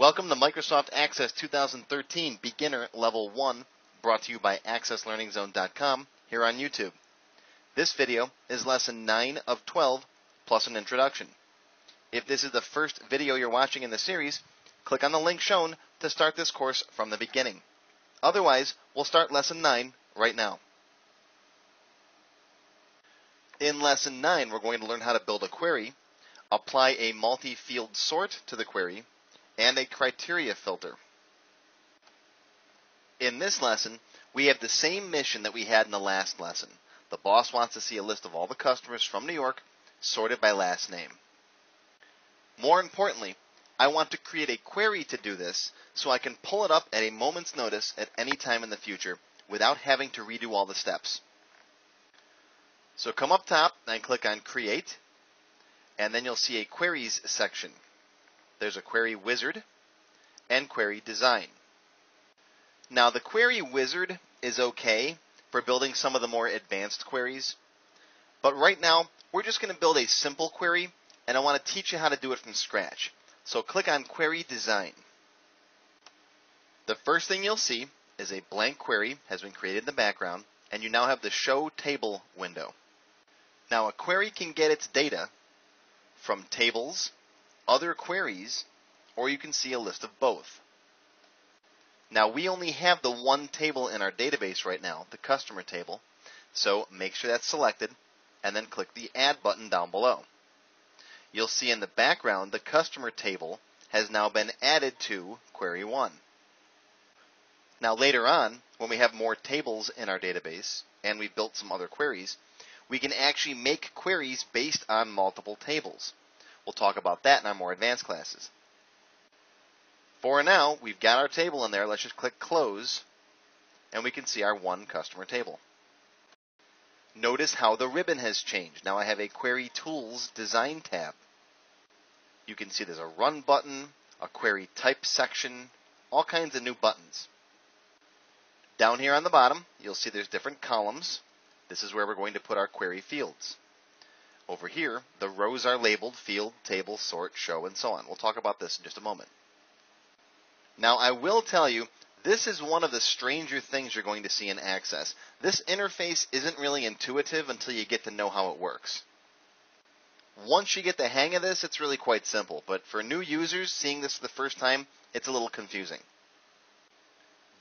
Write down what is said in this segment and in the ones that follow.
Welcome to Microsoft Access 2013 Beginner Level 1, brought to you by AccessLearningZone.com here on YouTube. This video is lesson 9 of 12 plus an introduction. If this is the first video you're watching in the series, click on the link shown to start this course from the beginning. Otherwise, we'll start lesson 9 right now. In lesson 9, we're going to learn how to build a query, apply a multi-field sort to the query, and a criteria filter. In this lesson, we have the same mission that we had in the last lesson. The boss wants to see a list of all the customers from New York sorted by last name. More importantly, I want to create a query to do this so I can pull it up at a moment's notice at any time in the future without having to redo all the steps. So come up top and click on Create, and then you'll see a Queries section there's a query wizard and query design. Now the query wizard is okay for building some of the more advanced queries, but right now we're just going to build a simple query and I want to teach you how to do it from scratch. So click on query design. The first thing you'll see is a blank query has been created in the background and you now have the show table window. Now a query can get its data from tables other queries, or you can see a list of both. Now we only have the one table in our database right now, the customer table, so make sure that's selected and then click the add button down below. You'll see in the background the customer table has now been added to query 1. Now later on, when we have more tables in our database and we've built some other queries, we can actually make queries based on multiple tables. We'll talk about that in our more advanced classes. For now, we've got our table in there. Let's just click Close, and we can see our one customer table. Notice how the ribbon has changed. Now I have a Query Tools Design tab. You can see there's a Run button, a Query Type section, all kinds of new buttons. Down here on the bottom, you'll see there's different columns. This is where we're going to put our query fields. Over here, the rows are labeled field, table, sort, show, and so on. We'll talk about this in just a moment. Now, I will tell you, this is one of the stranger things you're going to see in Access. This interface isn't really intuitive until you get to know how it works. Once you get the hang of this, it's really quite simple, but for new users seeing this for the first time, it's a little confusing.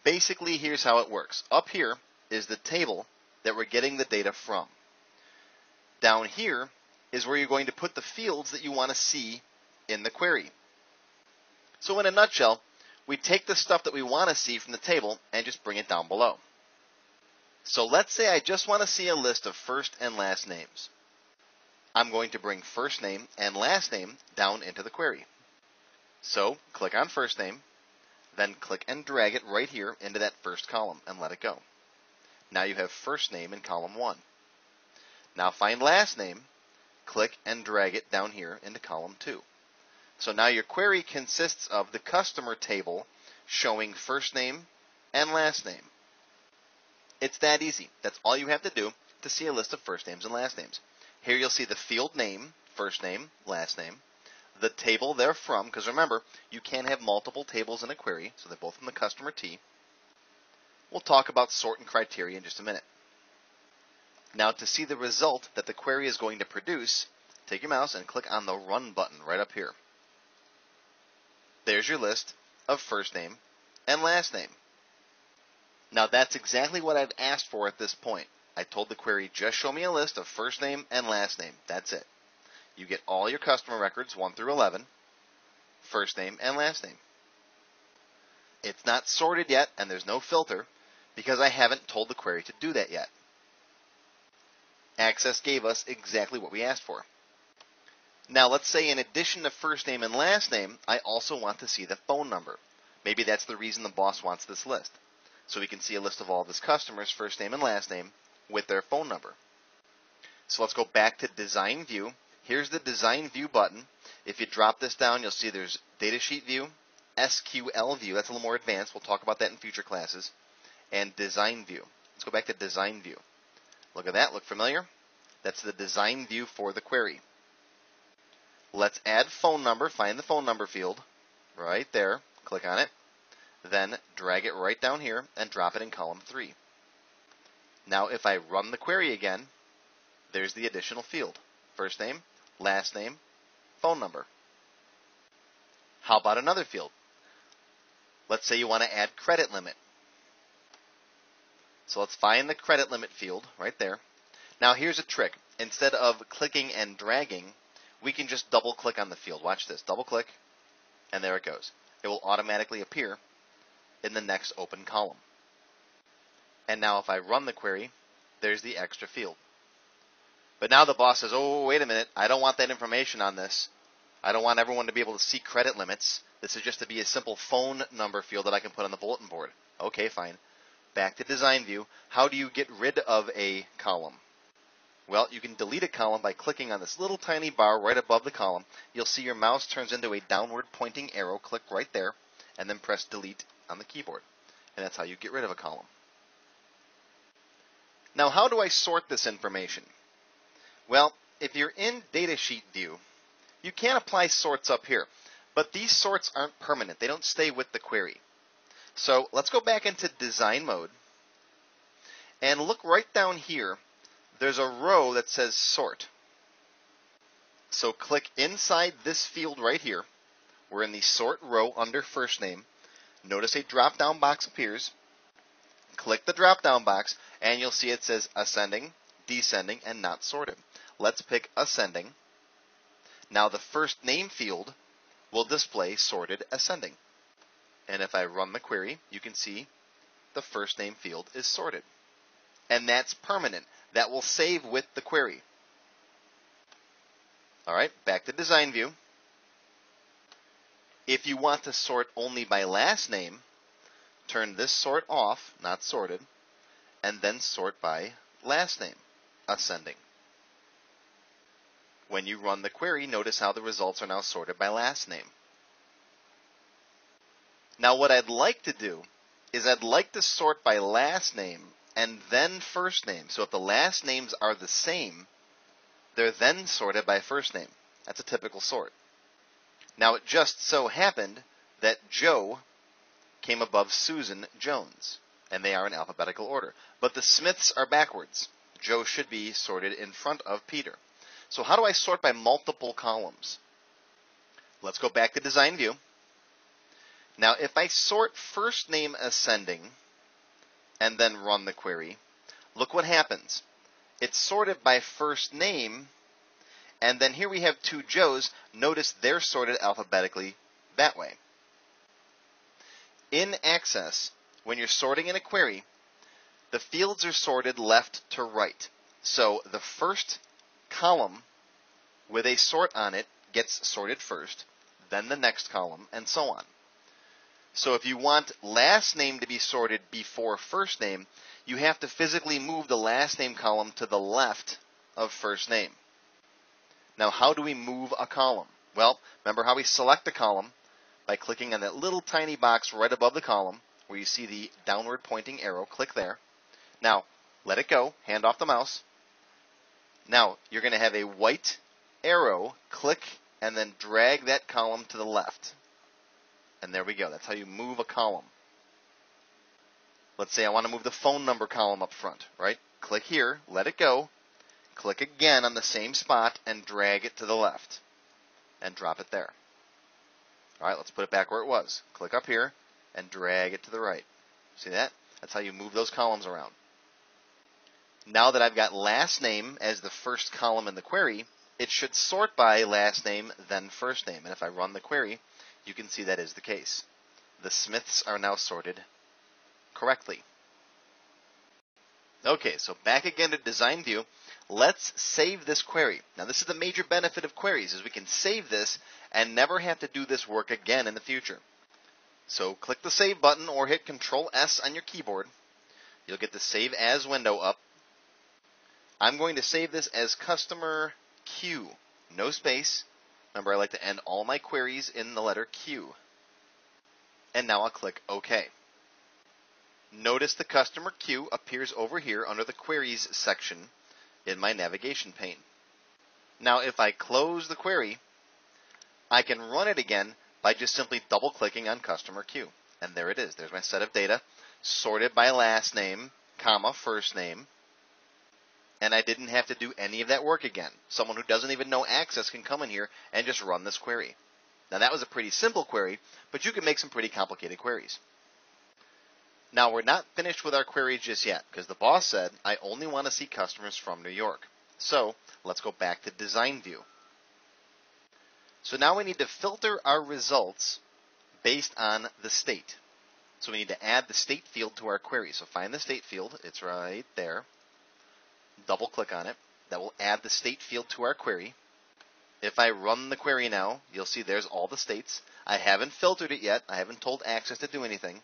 Basically, here's how it works. Up here is the table that we're getting the data from. Down here is where you're going to put the fields that you want to see in the query. So in a nutshell, we take the stuff that we want to see from the table and just bring it down below. So let's say I just want to see a list of first and last names. I'm going to bring first name and last name down into the query. So click on first name, then click and drag it right here into that first column and let it go. Now you have first name in column 1. Now find last name click and drag it down here into column 2. So now your query consists of the customer table showing first name and last name. It's that easy. That's all you have to do to see a list of first names and last names. Here you'll see the field name, first name, last name, the table they're from, because remember, you can have multiple tables in a query, so they're both from the customer T. We'll talk about sort and criteria in just a minute. Now to see the result that the query is going to produce, take your mouse and click on the Run button right up here. There's your list of first name and last name. Now that's exactly what I've asked for at this point. I told the query, just show me a list of first name and last name. That's it. You get all your customer records, 1 through 11, first name and last name. It's not sorted yet, and there's no filter, because I haven't told the query to do that yet. Access gave us exactly what we asked for. Now let's say in addition to first name and last name, I also want to see the phone number. Maybe that's the reason the boss wants this list. So we can see a list of all of his customers, first name and last name, with their phone number. So let's go back to design view. Here's the design view button. If you drop this down, you'll see there's datasheet view, SQL view. That's a little more advanced. We'll talk about that in future classes. And design view. Let's go back to design view. Look at that. Look familiar? That's the design view for the query. Let's add phone number. Find the phone number field right there, click on it, then drag it right down here and drop it in column 3. Now if I run the query again, there's the additional field. First name, last name, phone number. How about another field? Let's say you want to add credit limit. So let's find the credit limit field right there. Now here's a trick. Instead of clicking and dragging, we can just double click on the field. Watch this. Double click, and there it goes. It will automatically appear in the next open column. And now if I run the query, there's the extra field. But now the boss says, oh, wait a minute, I don't want that information on this. I don't want everyone to be able to see credit limits. This is just to be a simple phone number field that I can put on the bulletin board. Okay, fine. Back to design view. How do you get rid of a column? Well, you can delete a column by clicking on this little tiny bar right above the column. You'll see your mouse turns into a downward pointing arrow. Click right there, and then press delete on the keyboard. And that's how you get rid of a column. Now, how do I sort this information? Well, if you're in datasheet view, you can apply sorts up here, but these sorts aren't permanent. They don't stay with the query. So let's go back into design mode and look right down here there's a row that says sort. So click inside this field right here. We're in the sort row under first name. Notice a drop down box appears. Click the drop down box and you'll see it says ascending, descending, and not sorted. Let's pick ascending. Now the first name field will display sorted ascending. And if I run the query, you can see the first name field is sorted. And that's permanent that will save with the query. All right, back to design view. If you want to sort only by last name, turn this sort off, not sorted, and then sort by last name, ascending. When you run the query, notice how the results are now sorted by last name. Now what I'd like to do is I'd like to sort by last name and then first name. So if the last names are the same, they're then sorted by first name. That's a typical sort. Now it just so happened that Joe came above Susan Jones, and they are in alphabetical order. But the Smiths are backwards. Joe should be sorted in front of Peter. So how do I sort by multiple columns? Let's go back to design view. Now if I sort first name ascending, and then run the query, look what happens. It's sorted by first name, and then here we have two Joes. Notice they're sorted alphabetically that way. In Access, when you're sorting in a query, the fields are sorted left to right. So the first column with a sort on it gets sorted first, then the next column, and so on. So if you want last name to be sorted before first name, you have to physically move the last name column to the left of first name. Now, how do we move a column? Well, remember how we select a column by clicking on that little tiny box right above the column where you see the downward pointing arrow. Click there. Now, let it go. Hand off the mouse. Now, you're going to have a white arrow. Click and then drag that column to the left. And there we go. That's how you move a column. Let's say I want to move the phone number column up front, right? Click here, let it go, click again on the same spot and drag it to the left and drop it there. All right, let's put it back where it was. Click up here and drag it to the right. See that? That's how you move those columns around. Now that I've got last name as the first column in the query, it should sort by last name, then first name. And if I run the query, you can see that is the case. The Smiths are now sorted correctly. Okay, so back again to design view. Let's save this query. Now this is the major benefit of queries is we can save this and never have to do this work again in the future. So click the save button or hit control S on your keyboard. You'll get the save as window up. I'm going to save this as customer Q. No space. Remember, I like to end all my queries in the letter Q. And now I'll click OK. Notice the customer Q appears over here under the queries section in my navigation pane. Now, if I close the query, I can run it again, by just simply double clicking on customer Q. And there it is. There's my set of data sorted by last name, comma, first name. And I didn't have to do any of that work again. Someone who doesn't even know Access can come in here and just run this query. Now that was a pretty simple query, but you can make some pretty complicated queries. Now we're not finished with our query just yet because the boss said I only want to see customers from New York. So let's go back to design view. So now we need to filter our results based on the state. So we need to add the state field to our query. So find the state field. It's right there. Double click on it. That will add the state field to our query. If I run the query now, you'll see there's all the states. I haven't filtered it yet. I haven't told Access to do anything.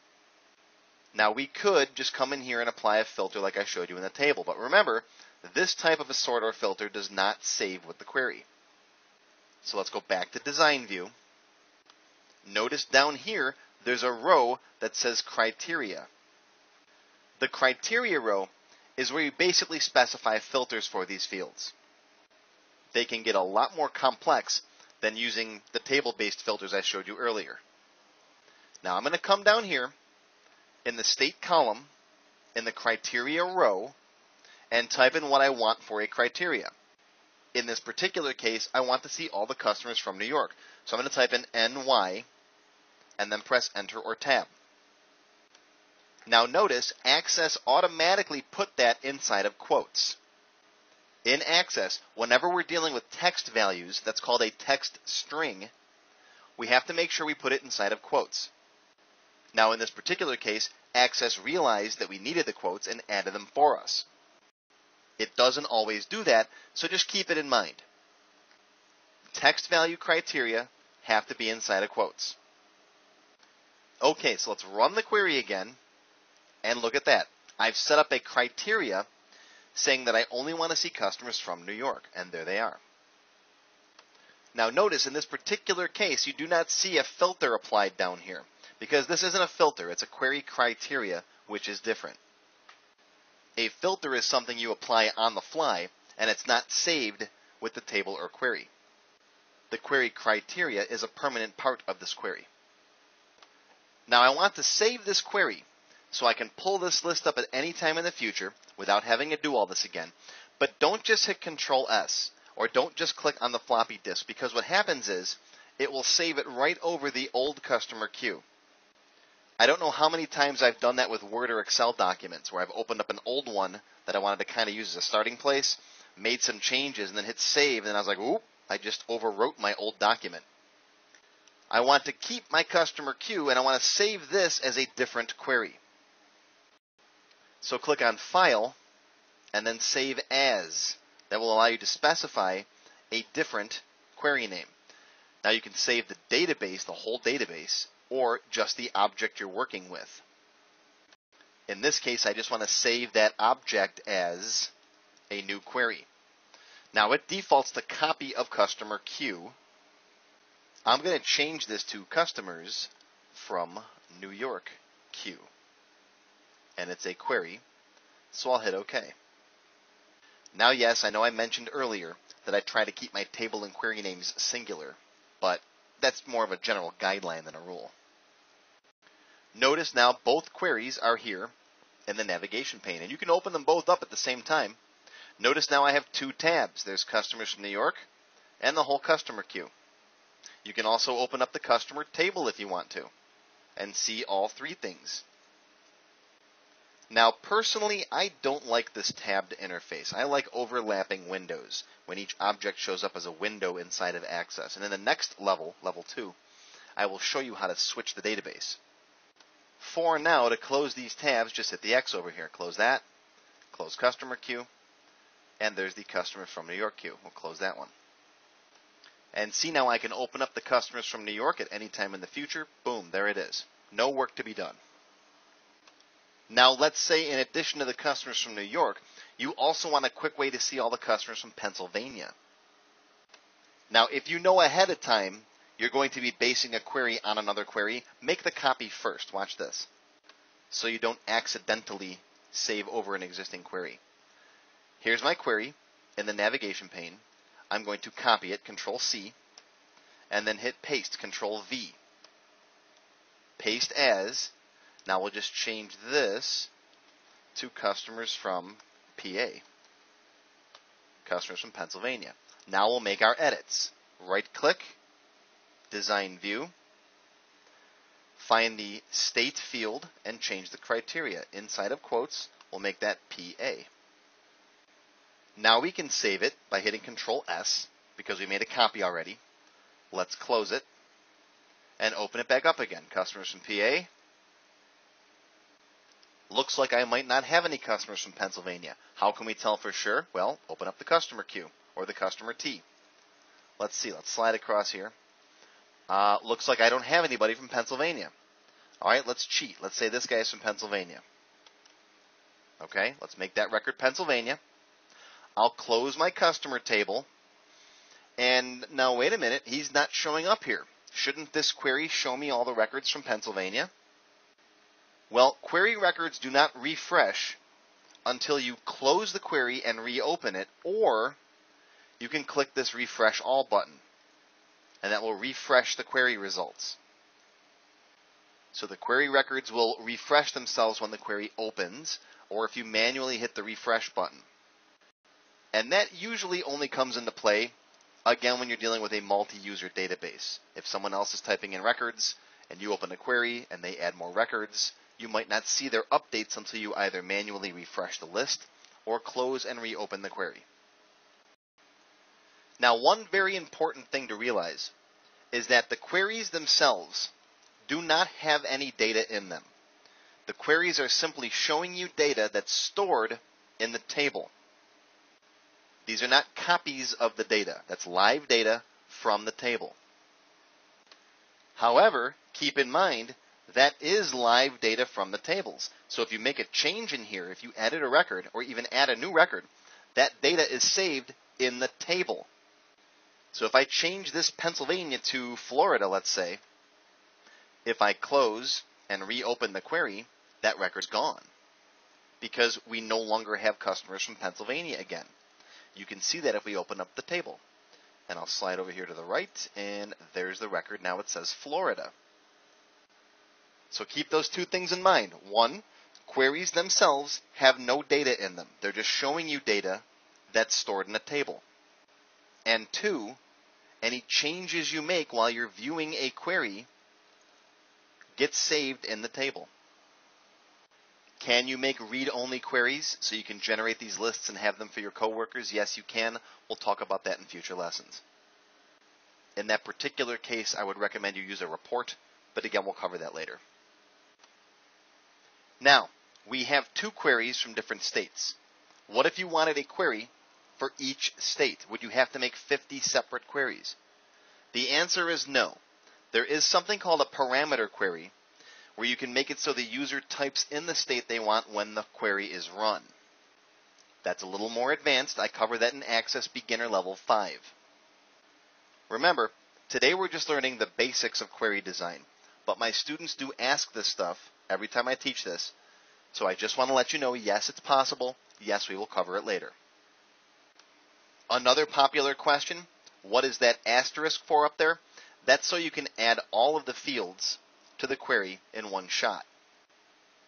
Now we could just come in here and apply a filter like I showed you in the table. But remember, this type of a sort or filter does not save with the query. So let's go back to design view. Notice down here, there's a row that says criteria. The criteria row is where you basically specify filters for these fields. They can get a lot more complex than using the table-based filters I showed you earlier. Now I'm going to come down here in the state column in the criteria row and type in what I want for a criteria. In this particular case, I want to see all the customers from New York. So I'm going to type in NY and then press enter or tab. Now notice Access automatically put that inside of quotes. In Access, whenever we're dealing with text values, that's called a text string, we have to make sure we put it inside of quotes. Now, in this particular case, Access realized that we needed the quotes and added them for us. It doesn't always do that, so just keep it in mind. Text value criteria have to be inside of quotes. Okay, so let's run the query again and look at that. I've set up a criteria saying that I only want to see customers from New York, and there they are. Now notice in this particular case, you do not see a filter applied down here because this isn't a filter, it's a query criteria, which is different. A filter is something you apply on the fly, and it's not saved with the table or query. The query criteria is a permanent part of this query. Now I want to save this query so I can pull this list up at any time in the future without having to do all this again. But don't just hit Control S or don't just click on the floppy disk because what happens is it will save it right over the old customer Q. I don't know how many times I've done that with Word or Excel documents where I've opened up an old one that I wanted to kind of use as a starting place, made some changes, and then hit save, and then I was like, oop, I just overwrote my old document. I want to keep my customer Q and I want to save this as a different query. So click on File and then Save As. That will allow you to specify a different query name. Now you can save the database, the whole database, or just the object you're working with. In this case, I just want to save that object as a new query. Now it defaults to copy of customer Q. I'm going to change this to customers from New York Q. And it's a query, so I'll hit OK. Now, yes, I know I mentioned earlier that I try to keep my table and query names singular, but that's more of a general guideline than a rule. Notice now both queries are here in the navigation pane, and you can open them both up at the same time. Notice now I have two tabs. There's customers from New York and the whole customer Q. You can also open up the customer table if you want to and see all three things. Now, personally, I don't like this tabbed interface. I like overlapping windows when each object shows up as a window inside of Access. And in the next level, level 2, I will show you how to switch the database. For now, to close these tabs, just hit the X over here. Close that. Close customer Q. And there's the customer from New York Q. We'll close that one. And see now I can open up the customers from New York at any time in the future. Boom, there it is. No work to be done. Now, let's say in addition to the customers from New York, you also want a quick way to see all the customers from Pennsylvania. Now, if you know ahead of time you're going to be basing a query on another query, make the copy first. Watch this. So you don't accidentally save over an existing query. Here's my query in the navigation pane. I'm going to copy it, Control C, and then hit paste, Control V. paste as. Now we'll just change this to customers from PA. Customers from Pennsylvania. Now we'll make our edits. Right click, design view, find the state field and change the criteria. Inside of quotes, we'll make that PA. Now we can save it by hitting Control S because we made a copy already. Let's close it and open it back up again. Customers from PA. Looks like I might not have any customers from Pennsylvania. How can we tell for sure? Well, open up the customer Q or the customer T. Let's see. Let's slide across here. Uh, looks like I don't have anybody from Pennsylvania. All right, let's cheat. Let's say this guy is from Pennsylvania. Okay, let's make that record Pennsylvania. I'll close my customer table. And now, wait a minute, he's not showing up here. Shouldn't this query show me all the records from Pennsylvania? Well, query records do not refresh until you close the query and reopen it, or you can click this refresh all button, and that will refresh the query results. So the query records will refresh themselves when the query opens, or if you manually hit the refresh button. And that usually only comes into play, again, when you're dealing with a multi-user database. If someone else is typing in records, and you open a query, and they add more records, you might not see their updates until you either manually refresh the list, or close and reopen the query. Now, one very important thing to realize is that the queries themselves do not have any data in them. The queries are simply showing you data that's stored in the table. These are not copies of the data. That's live data from the table. However, keep in mind that is live data from the tables. So if you make a change in here, if you edit a record or even add a new record, that data is saved in the table. So if I change this Pennsylvania to Florida, let's say, if I close and reopen the query, that record's gone because we no longer have customers from Pennsylvania again. You can see that if we open up the table. And I'll slide over here to the right, and there's the record. Now it says Florida. So keep those two things in mind. One, queries themselves have no data in them. They're just showing you data that's stored in a table. And two, any changes you make while you're viewing a query get saved in the table. Can you make read-only queries so you can generate these lists and have them for your coworkers? Yes, you can. We'll talk about that in future lessons. In that particular case, I would recommend you use a report, but again, we'll cover that later. Now, we have two queries from different states. What if you wanted a query for each state? Would you have to make 50 separate queries? The answer is no. There is something called a parameter query where you can make it so the user types in the state they want when the query is run. That's a little more advanced. I cover that in Access Beginner Level 5. Remember, today we're just learning the basics of query design, but my students do ask this stuff every time I teach this, so I just want to let you know yes, it's possible. Yes, we will cover it later. Another popular question what is that asterisk for up there? That's so you can add all of the fields to the query in one shot.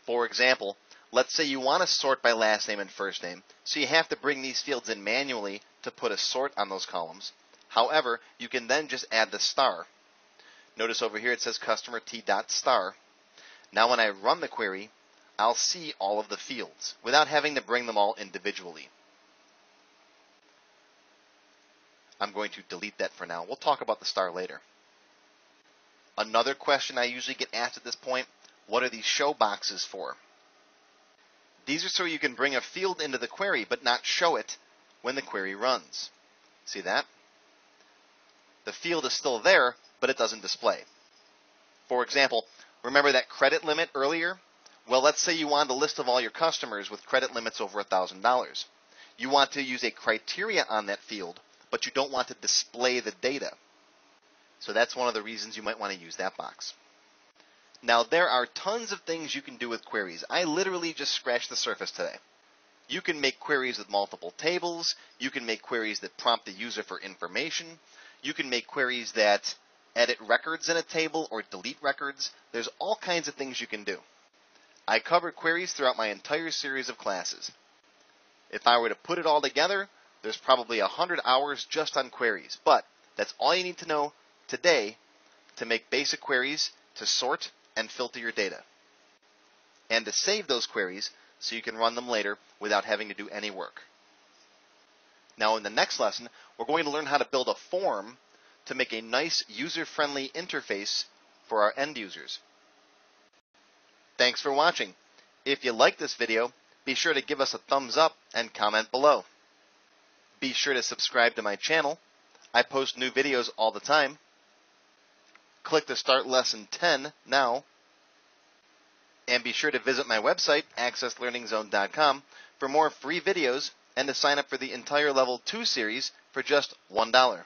For example, let's say you want to sort by last name and first name, so you have to bring these fields in manually to put a sort on those columns. However, you can then just add the star. Notice over here it says customer t dot star. Now when I run the query, I'll see all of the fields without having to bring them all individually. I'm going to delete that for now. We'll talk about the star later. Another question I usually get asked at this point, what are these show boxes for? These are so you can bring a field into the query but not show it when the query runs. See that? The field is still there, but it doesn't display. For example, remember that credit limit earlier? Well, let's say you want a list of all your customers with credit limits over $1,000. You want to use a criteria on that field, but you don't want to display the data. So that's one of the reasons you might want to use that box. Now, there are tons of things you can do with queries. I literally just scratched the surface today. You can make queries with multiple tables. You can make queries that prompt the user for information. You can make queries that edit records in a table, or delete records. There's all kinds of things you can do. I cover queries throughout my entire series of classes. If I were to put it all together, there's probably 100 hours just on queries, but that's all you need to know today to make basic queries to sort and filter your data. And to save those queries so you can run them later without having to do any work. Now in the next lesson, we're going to learn how to build a form to make a nice user-friendly interface for our end users. Thanks for watching. If you like this video, be sure to give us a thumbs up and comment below. Be sure to subscribe to my channel. I post new videos all the time. Click to start lesson 10 now. And be sure to visit my website, accesslearningzone.com, for more free videos and to sign up for the entire Level 2 series for just $1.